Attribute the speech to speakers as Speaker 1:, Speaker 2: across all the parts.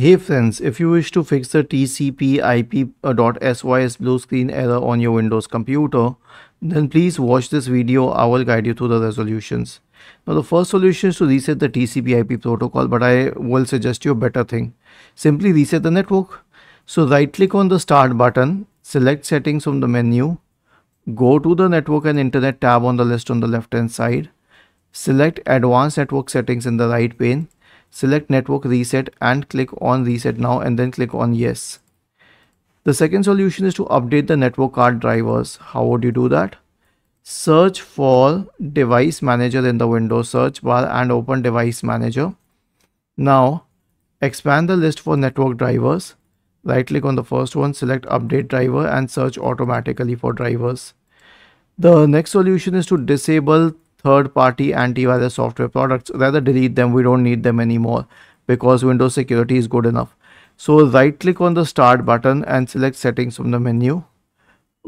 Speaker 1: Hey friends, if you wish to fix the TCP/IP.sys blue screen error on your Windows computer, then please watch this video. I will guide you through the resolutions. Now the first solution is to reset the TCP/IP protocol, but I will suggest you a better thing. Simply reset the network. So right click on the start button, select settings from the menu, go to the network and internet tab on the list on the left hand side, select advanced network settings in the right pane select network reset and click on reset now and then click on yes. The second solution is to update the network card drivers. How would you do that? Search for device manager in the Windows search bar and open device manager. Now expand the list for network drivers. Right click on the first one, select update driver and search automatically for drivers. The next solution is to disable third-party antivirus software products rather delete them we don't need them anymore because windows security is good enough. So right click on the start button and select settings from the menu.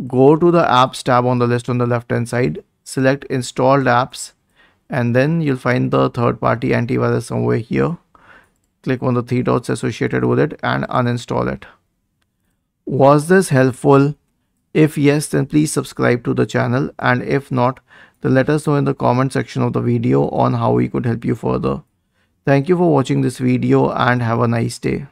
Speaker 1: Go to the apps tab on the list on the left hand side. Select installed apps and then you'll find the third-party antivirus somewhere here. Click on the three dots associated with it and uninstall it. Was this helpful? If yes, then please subscribe to the channel and if not, then let us know in the comment section of the video on how we could help you further. Thank you for watching this video and have a nice day.